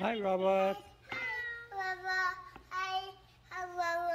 Hi, Robert. Robert. Hi, Robert.